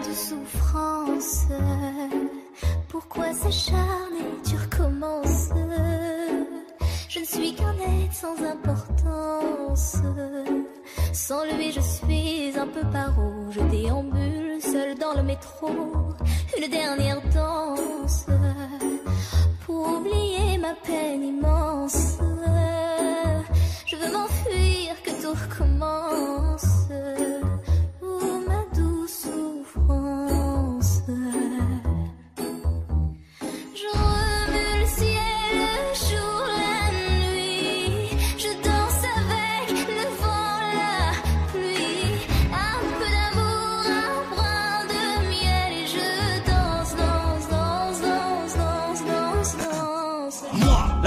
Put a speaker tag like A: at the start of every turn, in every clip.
A: douce souffrance. Pourquoi s'acharner, tu recommences Je ne suis qu'un être sans importance. Sans lui, je suis un peu paro. Je déambule seul dans le métro. Une dernière danse pour oublier ma peine immense.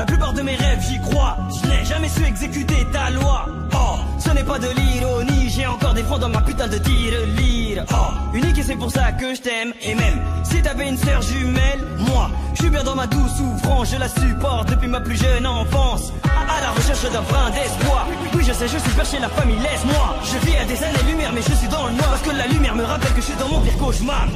A: La
B: plupart de mes rêves, j'y crois. Je n'ai jamais su exécuter ta loi. Oh, ce n'est pas de l'ironie, j'ai encore des francs dans ma putain de tirelire. Oh, unique et c'est pour ça que je t'aime. Et même si t'avais une sœur jumelle, moi, je suis bien dans ma douce souffrance, je la supporte depuis ma plus jeune enfance. À, la recherche d'un brin d'espoir. Oui, je sais, je suis perché, la famille laisse-moi. Je vis à des années-lumière, mais je suis dans le noir. Parce que la lumière me rappelle que je suis dans mon pire cauchemar.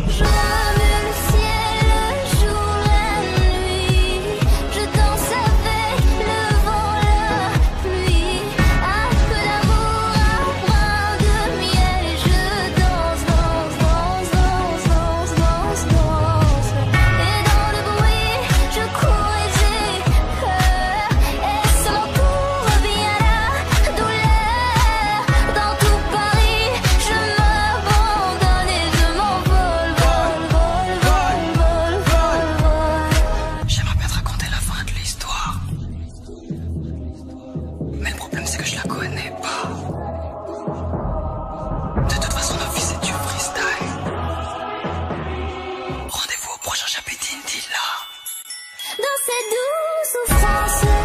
A: Danser é douce ou